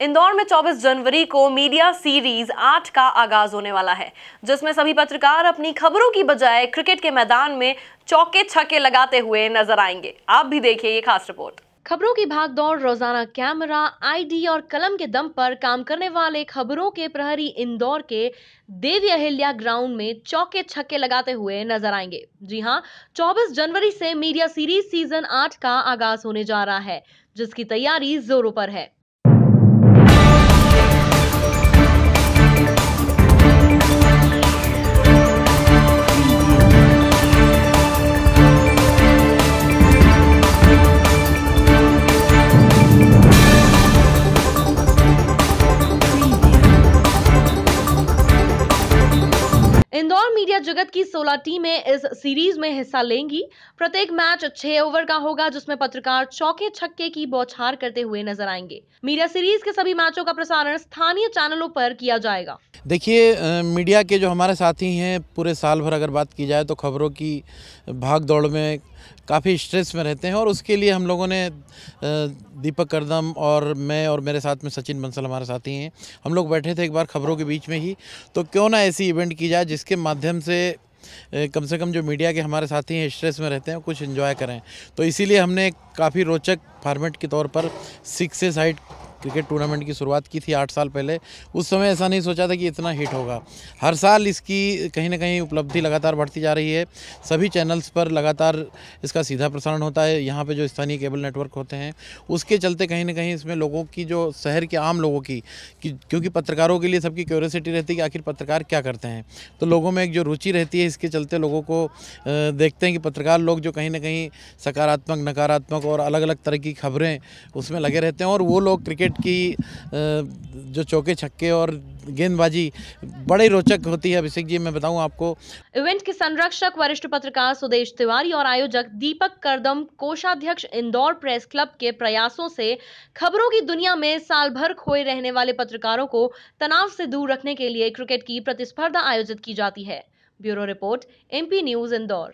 इंदौर में 24 जनवरी को media series 8 का आगाज़ होने वाला है, जिसमें सभी पत्रकार अपनी खबरों की बजाय क्रिकेट के मैदान में चौके छक्के लगाते हुए नज़र आएँगे। आप भी देखिए ये खास रिपोर्ट। खबरों की भागदौड़, रोज़ाना कैमरा, आईडी और कलम के दम पर काम करने वाले खबरों के प्रहरी इंदौर के देवी अहिल्या ग्राउंड में चौके छक्के लगाते हुए नज़र आएँगे। जी हाँ 24 जनवरी से मीडिया सीरीज़ सीज़न 8 का आगाज़ होने जा रहा है, जिसकी तैयारी जोरों पर है। इंदौर मीडिया जगत की 16 टीमें इस सीरीज़ में हिस्सा लेंगी। प्रत्येक मैच छह ओवर का होगा, जिसमें पत्रकार चौके छक्के की बौछार करते हुए नज़र आएँगे। मीडिया सीरीज़ के सभी मैचों का प्रसारण स्थानीय चैनलों पर किया जाएगा। देखिए मीडिया के जो हमारे साथी हैं, पूरे साल भर अगर बात की जाए तो खबरों की भाग दौड़ में काफ़ी स्ट्रेस में रहते हैं और उसके लिए हम लोगों ने दीपक करदम और मैं और मेरे साथ में सचिन बंसल हमारे साथी हैं। हम लोग बैठे थे एक बार खबरों के बीच में ही। तो क्यों ना ऐसी इवेंट की जाए जिसके माध्यम से कम से कम जो मीडिया के हमारे साथी हैं, स्ट्रेस में रहते हैं, कुछ इन्जॉय करें। तो इसीलिए हमने काफ़ी रोचक फार्मेट के तौर पर सिक्स से साइड क्रिकेट टूर्नामेंट की शुरुआत की थी आठ साल पहले। उस समय ऐसा नहीं सोचा था कि इतना हिट होगा। हर साल इसकी कहीं ना कहीं उपलब्धि लगातार बढ़ती जा रही है। सभी चैनल्स पर लगातार इसका सीधा प्रसारण होता है। यहाँ पे जो स्थानीय केबल नेटवर्क होते हैं, उसके चलते कहीं ना कहीं इसमें लोगों की जो शहर के आम लोगों की क्योंकि पत्रकारों के लिए सबकी क्यूरियोसिटी रहती है कि आखिर पत्रकार क्या करते हैं। तो लोगों में एक जो रुचि रहती है, इसके चलते लोगों को देखते हैं कि पत्रकार लोग जो कहीं ना कहीं सकारात्मक, नकारात्मक और अलग अलग तरह की खबरें उसमें लगे रहते हैं और वो लोग क्रिकेट क्रिकेट की जो चौके, छक्के और गेंदबाजी बड़े रोचक होती है। अभिषेक जी, मैं बताऊँ आपको। इवेंट के संरक्षक, वरिष्ठ पत्रकार सुदेश तिवारी और आयोजक दीपक करदम, कोषाध्यक्ष इंदौर प्रेस क्लब के प्रयासों से खबरों की दुनिया में साल भर खोए रहने वाले पत्रकारों को तनाव से दूर रखने के लिए क्रिकेट की प्रतिस्पर्धा आयोजित की जाती है। Bureau report, MP news, Indore.